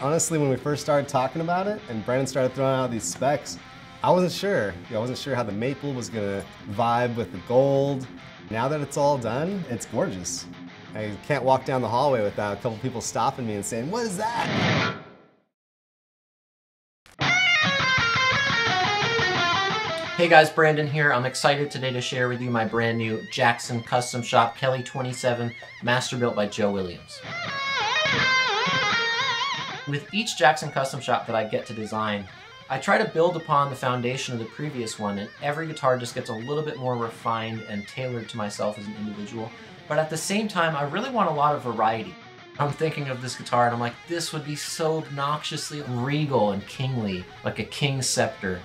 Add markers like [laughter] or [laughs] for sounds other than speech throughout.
Honestly, when we first started talking about it and Brandon started throwing out these specs, I wasn't sure. I wasn't sure how the maple was gonna vibe with the gold. Now that it's all done, it's gorgeous. I can't walk down the hallway without a couple people stopping me and saying, what is that? Hey guys, Brandon here. I'm excited today to share with you my brand new Jackson Custom Shop Kelly 27 Master Built by Joe Williams. With each Jackson Custom Shop that I get to design, I try to build upon the foundation of the previous one and every guitar just gets a little bit more refined and tailored to myself as an individual. But at the same time, I really want a lot of variety. I'm thinking of this guitar and I'm like, this would be so obnoxiously regal and kingly, like a king's scepter.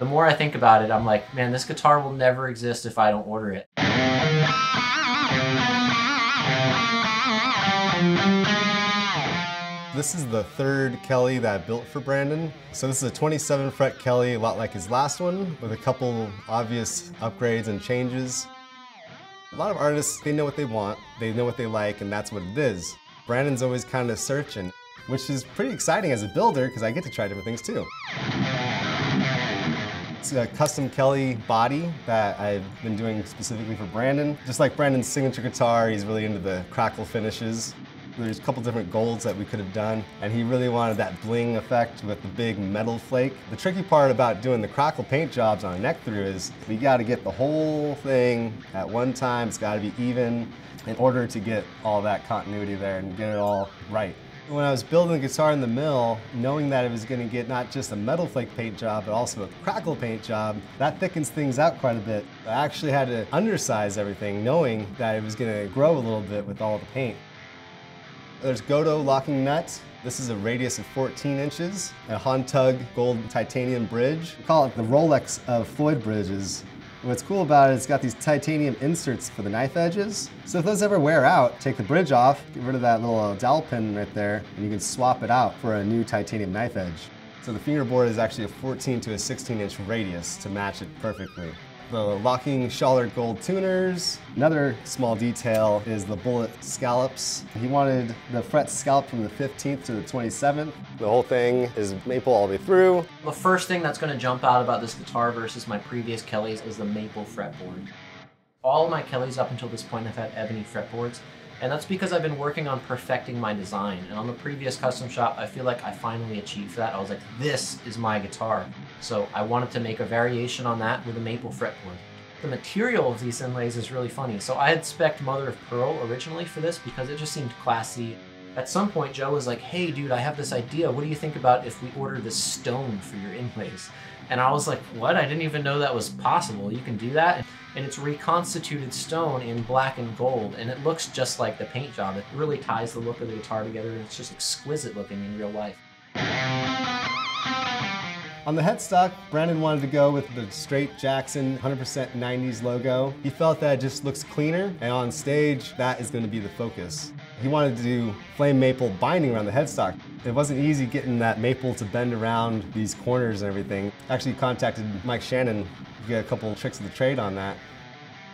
The more I think about it, I'm like, man, this guitar will never exist if I don't order it. This is the third Kelly that I built for Brandon. So this is a 27 fret Kelly, a lot like his last one, with a couple obvious upgrades and changes. A lot of artists, they know what they want, they know what they like, and that's what it is. Brandon's always kind of searching, which is pretty exciting as a builder, because I get to try different things too. It's a custom Kelly body that I've been doing specifically for Brandon. Just like Brandon's signature guitar, he's really into the crackle finishes. There's a couple different golds that we could have done, and he really wanted that bling effect with the big metal flake. The tricky part about doing the crackle paint jobs on a neck through is we gotta get the whole thing at one time, it's gotta be even in order to get all that continuity there and get it all right. When I was building the guitar in the mill, knowing that it was going to get not just a metal flake paint job, but also a crackle paint job, that thickens things out quite a bit. I actually had to undersize everything, knowing that it was going to grow a little bit with all the paint. There's Gotoh locking nuts. This is a radius of 14 inches, a Hontug gold titanium bridge. We call it the Rolex of Floyd bridges. What's cool about it is it's got these titanium inserts for the knife edges. So if those ever wear out, take the bridge off, get rid of that little uh, dowel pin right there, and you can swap it out for a new titanium knife edge. So the fingerboard is actually a 14 to a 16 inch radius to match it perfectly the locking Schaller gold tuners. Another small detail is the bullet scallops. He wanted the fret scallop from the 15th to the 27th. The whole thing is maple all the way through. The first thing that's going to jump out about this guitar versus my previous Kellys is the maple fretboard. All my Kellys up until this point have had ebony fretboards, and that's because I've been working on perfecting my design. And on the previous custom shop, I feel like I finally achieved that. I was like, this is my guitar. So I wanted to make a variation on that with a maple fretboard. The material of these inlays is really funny. So I had spec mother of pearl originally for this because it just seemed classy. At some point, Joe was like, hey dude, I have this idea. What do you think about if we order this stone for your inlays? And I was like, what? I didn't even know that was possible. You can do that? And it's reconstituted stone in black and gold, and it looks just like the paint job. It really ties the look of the guitar together, and it's just exquisite looking in real life. On the headstock, Brandon wanted to go with the straight Jackson 100% 90s logo. He felt that it just looks cleaner, and on stage, that is going to be the focus. He wanted to do flame maple binding around the headstock. It wasn't easy getting that maple to bend around these corners and everything. Actually contacted Mike Shannon to get a couple tricks of the trade on that.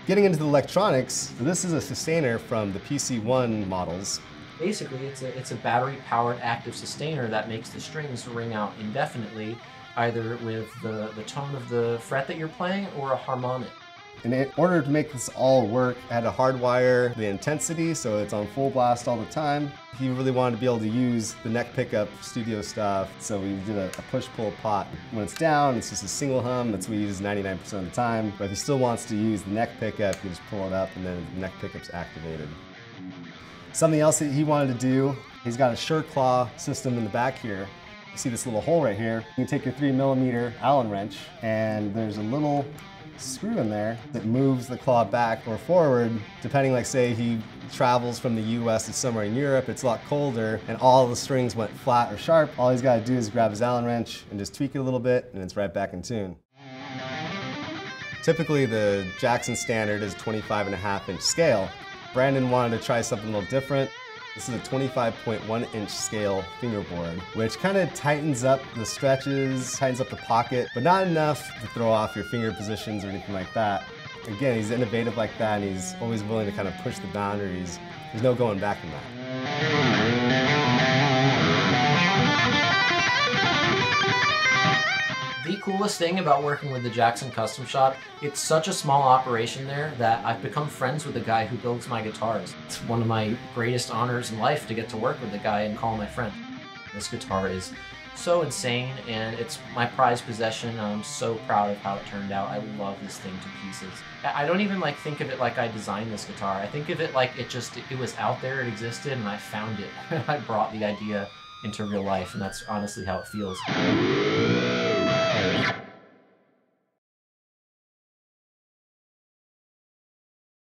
Getting into the electronics, this is a sustainer from the PC-1 models. Basically, it's a, it's a battery-powered active sustainer that makes the strings ring out indefinitely either with the, the tone of the fret that you're playing or a harmonic. in order to make this all work, I had to hardwire the intensity so it's on full blast all the time. He really wanted to be able to use the neck pickup studio stuff, so we did a, a push-pull pot. When it's down, it's just a single hum, that's what we use 99% of the time. But if he still wants to use the neck pickup, you just pull it up and then the neck pickup's activated. Something else that he wanted to do, he's got a shirt SureClaw system in the back here. You see this little hole right here. You take your three millimeter Allen wrench and there's a little screw in there that moves the claw back or forward, depending like say he travels from the US to somewhere in Europe, it's a lot colder, and all the strings went flat or sharp. All he's gotta do is grab his Allen wrench and just tweak it a little bit, and it's right back in tune. Typically the Jackson standard is 25 and a half inch scale. Brandon wanted to try something a little different. This is a 25.1 inch scale fingerboard, which kind of tightens up the stretches, tightens up the pocket, but not enough to throw off your finger positions or anything like that. Again, he's innovative like that and he's always willing to kind of push the boundaries. There's no going back from that. The coolest thing about working with the Jackson Custom Shop, it's such a small operation there that I've become friends with the guy who builds my guitars. It's one of my greatest honors in life to get to work with the guy and call my friend. This guitar is so insane and it's my prized possession. I'm so proud of how it turned out. I love this thing to pieces. I don't even like think of it like I designed this guitar. I think of it like it just it was out there, it existed, and I found it. [laughs] I brought the idea into real life, and that's honestly how it feels. Yeah.